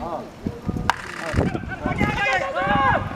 啊！啊！快点！快点！啊！